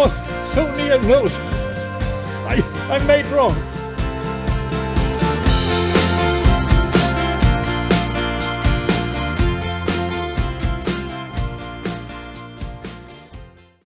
Was so near nose. I, I made wrong.